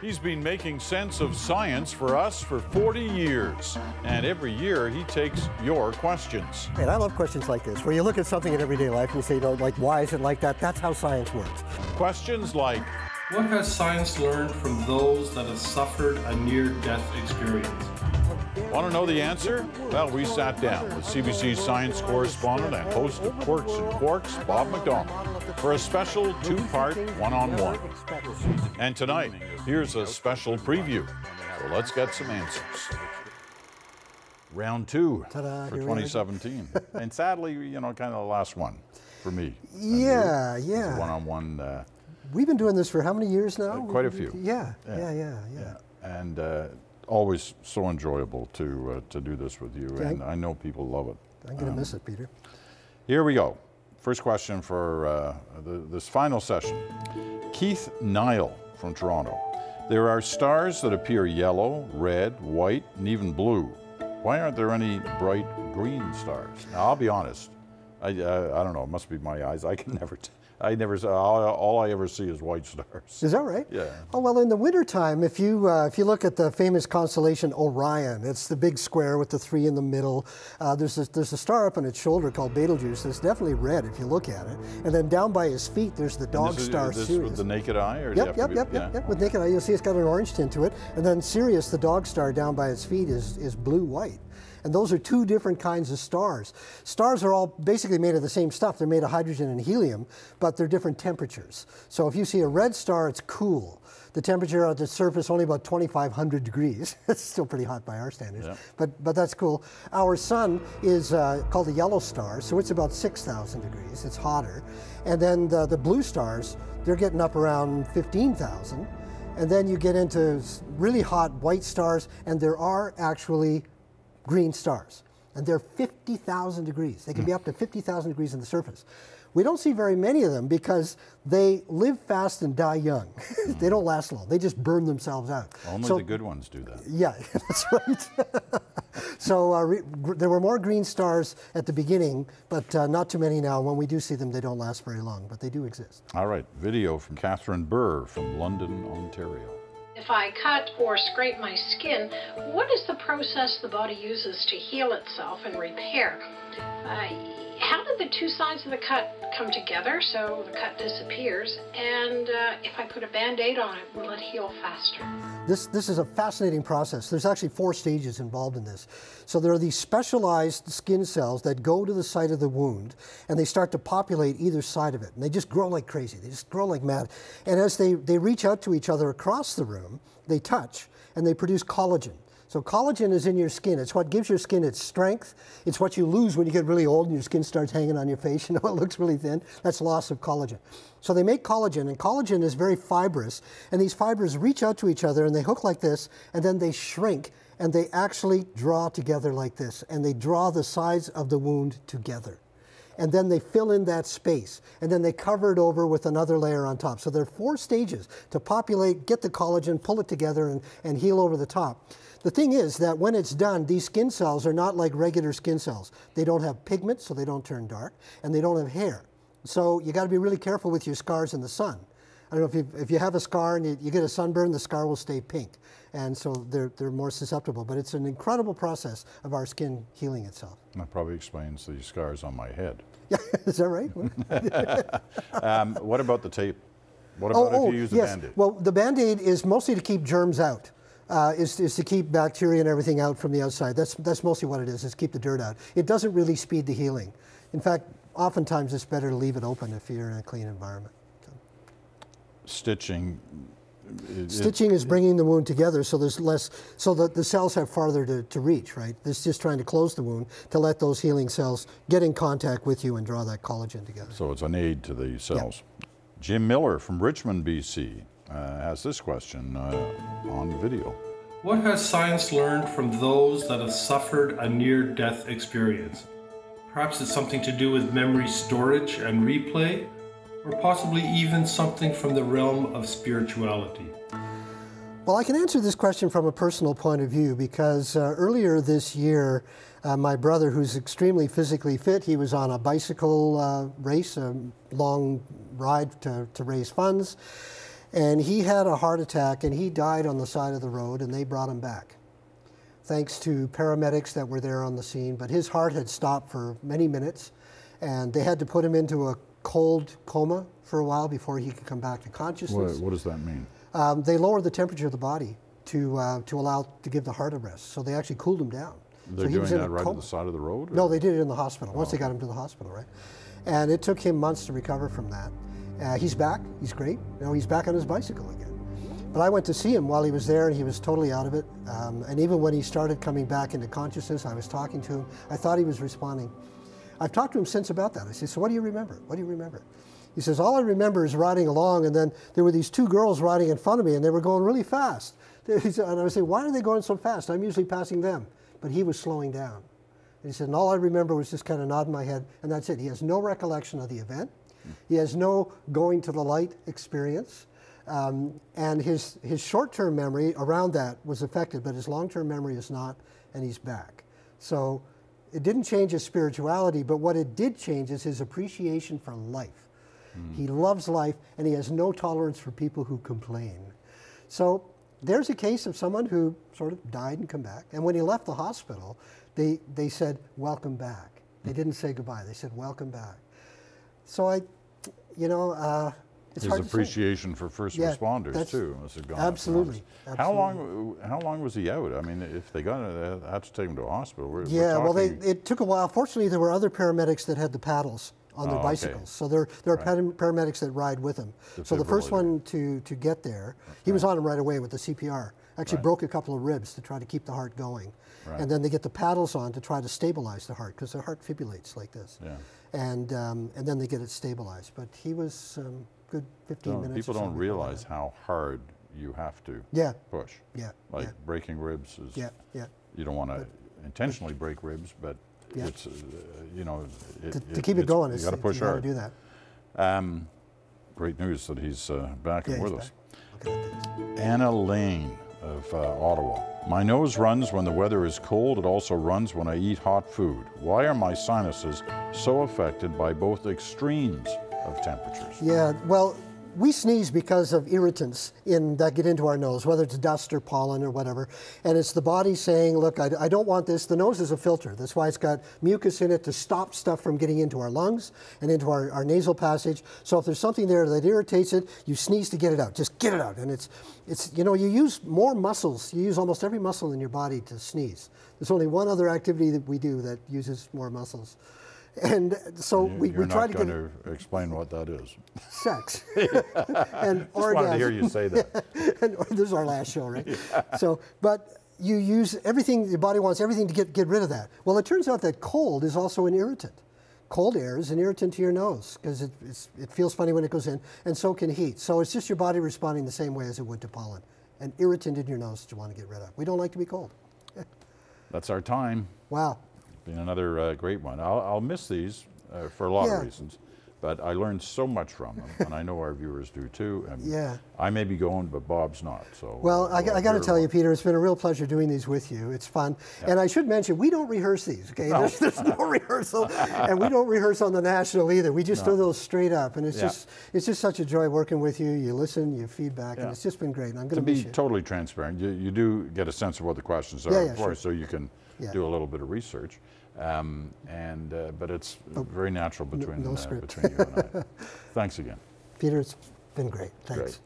He's been making sense of science for us for 40 years. And every year he takes your questions. And I love questions like this, where you look at something in everyday life and you say, you know, like, why is it like that? That's how science works. Questions like What has science learned from those that have suffered a near death experience? Want to know the answer? Well, we sat down with CBC science correspondent and host of Quirks and Quarks, Bob McDonald, for a special two-part one-on-one. And tonight, here's a special preview. So let's get some answers. Round two Ta-da, for here we are. 2017. and sadly, you know, kind of the last one for me. Yeah, yeah. one-on-one, uh, We've been doing this for how many years now? quite a few. Yeah, Yeah. yeah, yeah, yeah. and uh, always so enjoyable to uh, to do this with you. Okay. And I know people love it. I'm going to miss it, Peter. Here we go. First question for uh, the, this final session. Keith Nile from Toronto. There are stars that appear yellow, red, white, and even blue. Why aren't there any bright green stars? Now, I'll be honest. I, uh, I don't know. It must be my eyes. I can never. T- I never. All, all I ever see is white stars. Is that right? Yeah. Oh well, in the wintertime, if you uh, if you look at the famous constellation Orion, it's the big square with the three in the middle. Uh, there's a, there's a star up on its shoulder called Betelgeuse that's definitely red if you look at it. And then down by his feet, there's the dog is, star is this Sirius. with the naked eye, or Yep, yep, be- yep, yeah? yep, yep. With naked eye, you'll see it's got an orange tint to it. And then Sirius, the dog star down by its feet, is, is blue-white. And those are two different kinds of stars. Stars are all basically made of the same stuff. They're made of hydrogen and helium, but they're different temperatures. So if you see a red star, it's cool. The temperature at the surface only about 2,500 degrees. it's still pretty hot by our standards, Yeah. but but that's cool. Our sun is uh, called a yellow star, so it's about 6,000 degrees. It's hotter, and then the, the blue stars, they're getting up around 15,000, and then you get into really hot white stars, and there are actually green stars, and they're 50,000 degrees. They can be up to 50,000 degrees on the surface. We don't see very many of them because they live fast and die young. they don't last long. They just burn themselves out. Only So- the good ones do that. yeah, that's right. so uh, re- gr- there were more green stars at the beginning, but uh, not too many now. When we do see them, they don't last very long, but they do exist. All right, video from Catherine Burr from London, Ontario. If I cut or scrape my skin, what is the process the body uses to heal itself and repair? Uh, how did the two sides of the cut come together so the cut disappears? And uh, if I put a band aid on it, will it heal faster? This, this is a fascinating process. There's actually four stages involved in this. So there are these specialized skin cells that go to the site of the wound and they start to populate either side of it. And they just grow like crazy. They just grow like mad. And as they, they reach out to each other across the room, they touch and they produce collagen. So collagen is in your skin. It's what gives your skin its strength. It's what you lose when you get really old and your skin starts hanging on your face. You know, it looks really thin. That's loss of collagen. So they make collagen, and collagen is very fibrous. And these fibers reach out to each other and they hook like this, and then they shrink and they actually draw together like this. And they draw the sides of the wound together and then they fill in that space, and then they cover it over with another layer on top. So there are four stages to populate, get the collagen, pull it together, and, and heal over the top. The thing is that when it's done, these skin cells are not like regular skin cells. They don't have pigment, so they don't turn dark, and they don't have hair. So you got to be really careful with your scars in the sun. I don't know if you, if you have a scar and you, you get a sunburn, the scar will stay pink. And so they're, they're more susceptible. But it's an incredible process of our skin healing itself. That probably explains the scars on my head. Yeah, is that right? Um, what about the tape? What about if you use a Oh, yes. Band-Aid? Well, the Band-Aid is mostly to keep germs out. Uh, is, is to keep bacteria and everything out from the outside. That's, that's mostly what it is, is keep the dirt out. It doesn't really speed the healing. In fact, oftentimes it's better to leave it open if you're in a clean environment. Stitching. it- it- Stitching is bringing the wound together so there's less, so that the cells have farther to, to reach, right? This is just trying to close the wound to let those healing cells get in contact with you and draw that collagen together. so it's an aid to the cells. Jim Miller from Richmond, BC, has this question uh, on video. What has science learned from those that have suffered a near death experience? Perhaps it's something to do with memory storage and replay, or possibly even something from the realm of spirituality. Well, I can answer this question from a personal point of view because uh, earlier this year, uh, my brother, who's extremely physically fit, he was on a bicycle uh, race, a long ride to, to raise funds, and he had a heart attack and he died on the side of the road, and they brought him back. Thanks to paramedics that were there on the scene, but his heart had stopped for many minutes, and they had to put him into a cold coma for a while before he could come back to consciousness. What, what does that mean? Um, they lowered the temperature of the body to uh, to allow to give the heart a rest. So they actually cooled him down. They're so doing that right coma. at the side of the road? or- No, they did it in the hospital. Once they got him to the hospital, right? And it took him months to recover from that. Uh, he's back. He's great. Now he's back on his bicycle again. But I went to see him while he was there, and he was totally out of it. Um, and even when he started coming back into consciousness, I was talking to him. I thought he was responding. I've talked to him since about that. I said, "So what do you remember? What do you remember?" He says, "All I remember is riding along, and then there were these two girls riding in front of me, and they were going really fast." And I was saying, "Why are they going so fast? I'm usually passing them." But he was slowing down. And he said, and all I remember was just kind of nodding my head, and that's it. He has no recollection of the event. He has no going to the light experience. Um, and his, his short term memory around that was affected, but his long term memory is not, and he's back. So it didn't change his spirituality, but what it did change is his appreciation for life. He loves life, and he has no tolerance for people who complain. So there's a case of someone who sort of died and come back. And when he left the hospital, they, they said, welcome back. They didn't say goodbye. They said, welcome back. So I, you know, uh, it's His hard to say. appreciation for first Yeah, responders too must have gone up absolutely. How long? How long was he out? I mean, if they got it, they had to take him to a hospital. We're, we're Yeah, well, they, it took a while. Fortunately, there were other paramedics that had the paddles on Oh, their okay. bicycles. So there, there are param- paramedics that ride with him. So the first one to, to get there, he was on him right away with the CPR. Actually Right. broke a couple of ribs to try to keep the heart going. Right. And then they get the paddles on to try to stabilize the heart because the heart fibrillates like this. Yeah. And, um, and then they get it stabilized. But he was um, good 15 No, minutes. people don't realize how hard you have to Yeah. push. Yeah, Like yeah. breaking ribs is. Yeah, yeah. You don't want to intentionally break ribs, but Yeah. it's uh, you know. It, To, to keep it going, you got to push you hard. do that. Um, great news that he's uh, back Yeah, and with us. back. Look at this. Anna Lane of uh, Ottawa. My nose runs when the weather is cold. It also runs when I eat hot food. Why are my sinuses so affected by both extremes of temperatures? Yeah, well, we sneeze because of irritants in that get into our nose, whether it's dust or pollen or whatever. And it's the body saying, look, I, I don't want this. The nose is a filter. That's why it's got mucus in it to stop stuff from getting into our lungs and into our, our nasal passage. So if there's something there that irritates it, you sneeze to get it out. Just get it out. And it's, it's you know, you use more muscles. You use almost every muscle in your body to sneeze. There's only one other activity that we do that uses more muscles. And so You- we, You're we try not to going get to explain what that is. sex and Just wanted to hear you say that. and this is our last show, right? So, but you use everything. Your body wants everything to get get rid of that. Well, it turns out that cold is also an irritant. Cold air is an irritant to your nose because it, it feels funny when it goes in, and so can heat. So it's just your body responding the same way as it would to pollen. An irritant in your nose that you want to get rid of. We don't like to be cold. That's our time. Wow. Another uh, great one. I'll, I'll miss these uh, for a lot Yeah. of reasons, but I learned so much from them, and I know our viewers do too. And Yeah. I may be going, but Bob's not. So. Well, I, I got to tell you, Peter, it's been a real pleasure doing these with you. It's fun. And I should mention, we don't rehearse these, okay? There's, there's no rehearsal. and we don't rehearse on the national either. We just throw those straight up. And it's Yeah. just it's just such a joy working with you. You listen, you feedback, Yeah. and it's just been great. And I'm To going to be totally transparent, you, you do get a sense of what the questions are, Yeah, yeah, of course, so you can Yeah. do a little bit of research. Um, and uh, but it's very natural between no uh, between you and I. Thanks again. Peter, it's been great. Thanks. Great.